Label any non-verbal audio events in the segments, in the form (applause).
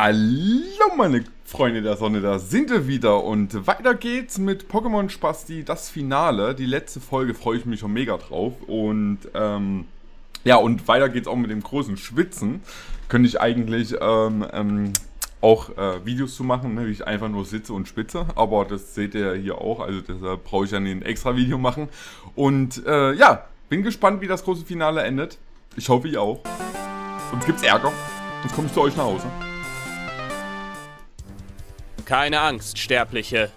Hallo meine Freunde der Sonne, da sind wir wieder und weiter geht's mit Pokémon Spasti, das Finale. Die letzte Folge freue ich mich schon mega drauf und ähm, ja und weiter geht's auch mit dem großen Schwitzen. Könnte ich eigentlich ähm, ähm, auch äh, Videos zu machen, ne, wie ich einfach nur sitze und spitze, aber das seht ihr hier auch, also deshalb brauche ich ja ein extra Video machen. Und äh, ja, bin gespannt, wie das große Finale endet. Ich hoffe, ihr auch. Sonst gibt's Ärger. Sonst komme ich zu euch nach Hause. Keine Angst, Sterbliche.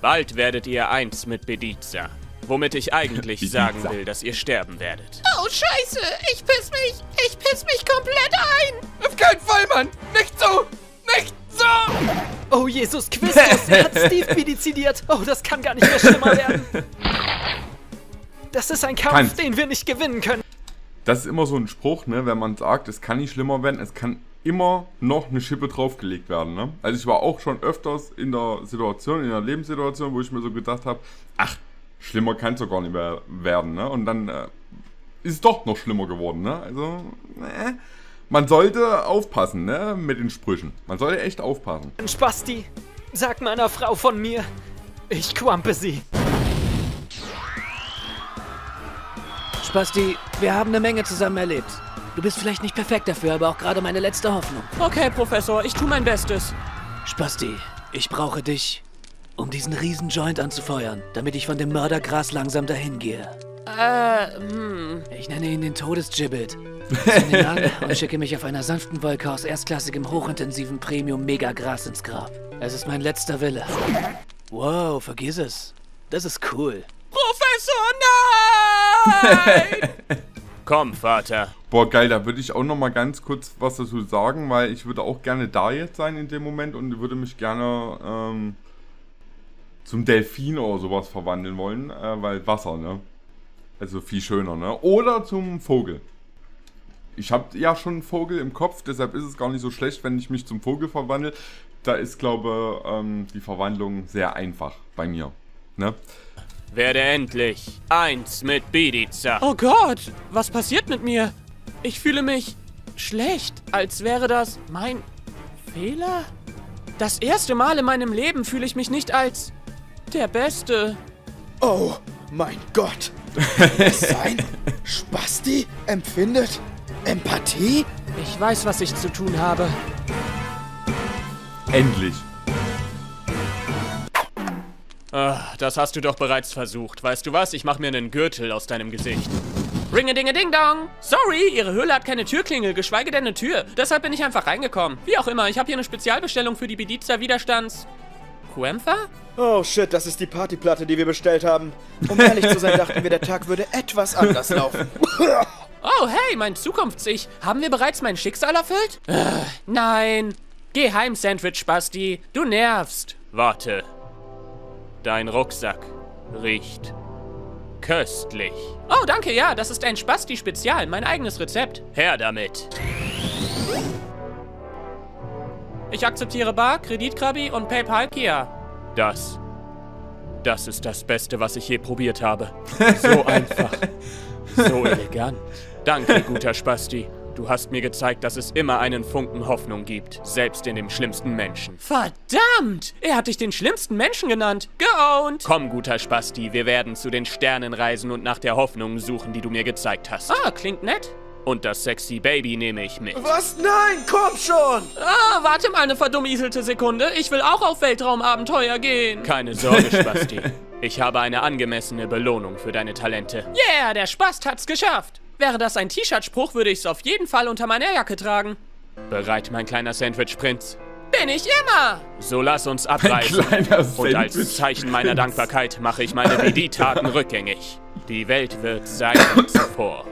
Bald werdet ihr eins mit Bediza. Womit ich eigentlich sagen will, dass ihr sterben werdet. Oh, scheiße! Ich piss mich! Ich piss mich komplett ein! Auf keinen Fall, Mann! Nicht so! Nicht so! Oh Jesus Christus, er hat (laughs) Steve medizidiert. Oh, das kann gar nicht mehr schlimmer (laughs) werden. Das ist ein Kampf, Kann's. den wir nicht gewinnen können. Das ist immer so ein Spruch, ne, wenn man sagt, es kann nicht schlimmer werden, es kann immer noch eine Schippe draufgelegt werden. Ne? Also ich war auch schon öfters in der Situation, in der Lebenssituation, wo ich mir so gedacht habe, ach, schlimmer kann es doch gar nicht mehr werden. Ne? Und dann äh, ist es doch noch schlimmer geworden. Ne? Also, äh, man sollte aufpassen ne, mit den Sprüchen. Man sollte echt aufpassen. Spasti, sag meiner Frau von mir, ich quampe sie. Spasti, wir haben eine Menge zusammen erlebt. Du bist vielleicht nicht perfekt dafür, aber auch gerade meine letzte Hoffnung. Okay, Professor, ich tu mein Bestes. Spasti, ich brauche dich, um diesen riesen Joint anzufeuern, damit ich von dem Mördergras langsam dahin gehe. Äh, hm. Ich nenne ihn den Todesgibbet. Zünd ihn an (laughs) und schicke mich auf einer sanften Wolke aus erstklassigem, hochintensiven Premium-Megagras ins Grab. Es ist mein letzter Wille. Wow, vergiss es. Das ist cool. Professor, nein! (laughs) Komm, Vater. Boah, geil, da würde ich auch noch mal ganz kurz was dazu sagen, weil ich würde auch gerne da jetzt sein in dem Moment und würde mich gerne ähm, zum Delfin oder sowas verwandeln wollen, äh, weil Wasser, ne? Also viel schöner, ne? Oder zum Vogel. Ich habe ja schon einen Vogel im Kopf, deshalb ist es gar nicht so schlecht, wenn ich mich zum Vogel verwandle. Da ist, glaube ähm, die Verwandlung sehr einfach bei mir, ne? Werde endlich eins mit Bediza. Oh Gott, was passiert mit mir? Ich fühle mich schlecht, als wäre das mein Fehler? Das erste Mal in meinem Leben fühle ich mich nicht als der Beste. Oh mein Gott! Kann es sein? (laughs) Spasti empfindet Empathie? Ich weiß, was ich zu tun habe. Endlich. Ah, das hast du doch bereits versucht. Weißt du was? Ich mach mir einen Gürtel aus deinem Gesicht. Ringe-dinge-ding-dong! Sorry, Ihre Höhle hat keine Türklingel, geschweige denn eine Tür. Deshalb bin ich einfach reingekommen. Wie auch immer, ich habe hier eine Spezialbestellung für die Bediza Widerstands... Kuempfer? Oh shit, das ist die Partyplatte, die wir bestellt haben. Um ehrlich zu sein, dachten wir, der Tag würde etwas anders laufen. Oh, hey, mein Zukunfts-Ich. Haben wir bereits mein Schicksal erfüllt? Äh, nein. Geh heim, Sandwich-Basti. Du nervst. Warte. Dein Rucksack riecht köstlich. Oh, danke, ja, das ist ein Spasti-Spezial, mein eigenes Rezept. Her damit. Ich akzeptiere Bar, Kreditkrabi und PayPal Kia. Das. Das ist das Beste, was ich je probiert habe. So (laughs) einfach. So elegant. Danke, guter Spasti. Du hast mir gezeigt, dass es immer einen Funken Hoffnung gibt, selbst in dem schlimmsten Menschen. Verdammt! Er hat dich den schlimmsten Menschen genannt. Geowned! Komm, guter Spasti, wir werden zu den Sternen reisen und nach der Hoffnung suchen, die du mir gezeigt hast. Ah, klingt nett. Und das sexy Baby nehme ich mit. Was? Nein, komm schon! Ah, warte mal eine verdummiselte Sekunde. Ich will auch auf Weltraumabenteuer gehen. Keine Sorge, (laughs) Spasti. Ich habe eine angemessene Belohnung für deine Talente. Yeah, der Spast hat's geschafft. Wäre das ein T-Shirt-Spruch, würde ich es auf jeden Fall unter meiner Jacke tragen. Bereit, mein kleiner Sandwich-Prinz? Bin ich immer! So lass uns abreisen. Und als. Zeichen meiner Dankbarkeit mache ich meine BD-Taten (laughs) rückgängig. Die Welt wird sein wie zuvor.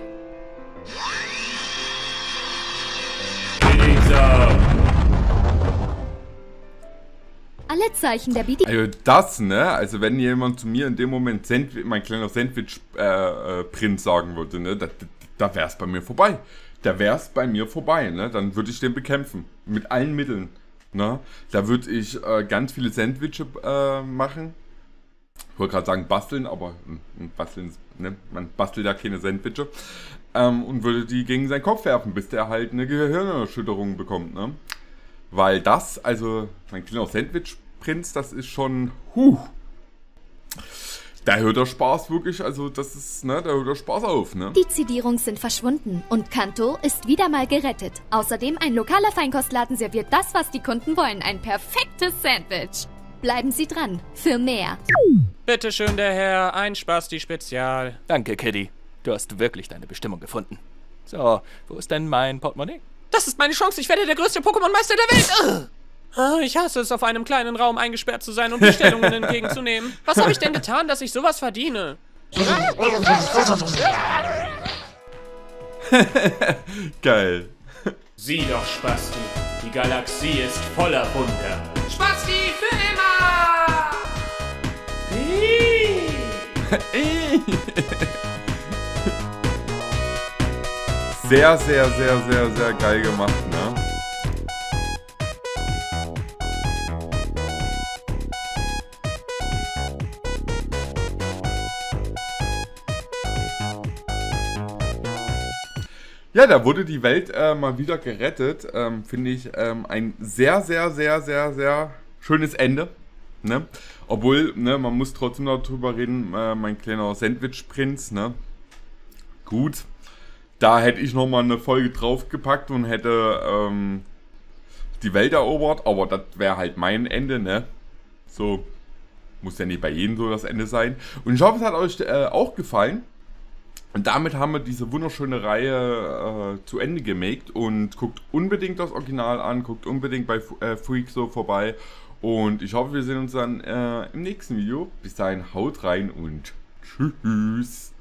Alle Zeichen der Bedi Also das, ne? Also wenn jemand zu mir in dem Moment Sandwich, mein kleiner Sandwich-Prinz äh, äh, sagen würde, ne? Da, da, da wär's bei mir vorbei. Da wär's bei mir vorbei, ne? Dann würde ich den bekämpfen. Mit allen Mitteln. Ne? Da würde ich äh, ganz viele Sandwiches äh, machen. Ich wollte gerade sagen basteln, aber mm, mm, basteln, ne? man bastelt ja keine Sandwiches. Ähm, und würde die gegen seinen Kopf werfen, bis der halt eine Gehirnerschütterung bekommt, ne? Weil das, also mein kleiner Sandwich-Prinz, das ist schon, huh. Da hört der Spaß wirklich, also das ist, ne, da hört der Spaß auf, ne? Die Zedierungen sind verschwunden und Kanto ist wieder mal gerettet. Außerdem ein lokaler Feinkostladen serviert das, was die Kunden wollen. Ein perfektes Sandwich. Bleiben Sie dran. Für mehr. Bitte schön, der Herr. Ein Spasti-Spezial. Danke, Kitty. Du hast wirklich deine Bestimmung gefunden. So, wo ist denn mein Portemonnaie? Das ist meine Chance. Ich werde der größte Pokémon-Meister der Welt. Ah, Ich hasse es, auf einem kleinen Raum eingesperrt zu sein und Bestellungen (laughs) entgegenzunehmen. Was habe ich denn getan, dass ich sowas verdiene? (laughs) Geil. Sieh doch, Spasti. Die Galaxie ist voller Wunder. Spasti für immer! (laughs) Sehr, sehr, sehr, sehr, sehr geil gemacht, Ja, da wurde die Welt äh, mal wieder gerettet. Ähm, Finde ich ähm, ein sehr, sehr, sehr, sehr, sehr schönes Ende. Ne? Obwohl, ne, man muss trotzdem noch drüber reden, äh, mein kleiner Sandwich-Prinz, ne? Gut. Da hätte ich nochmal eine Folge draufgepackt und hätte ähm, die Welt erobert, aber das wäre halt mein Ende, ne? So, muss ja nicht bei jedem so das Ende sein. Und ich hoffe, es hat euch äh, auch gefallen. Und damit haben wir diese wunderschöne Reihe äh, zu Ende gemaked und guckt unbedingt das Original an, guckt unbedingt bei äh, Freak so vorbei. Und ich hoffe, wir sehen uns dann äh, im nächsten Video. Bis dahin, haut rein und tschüss.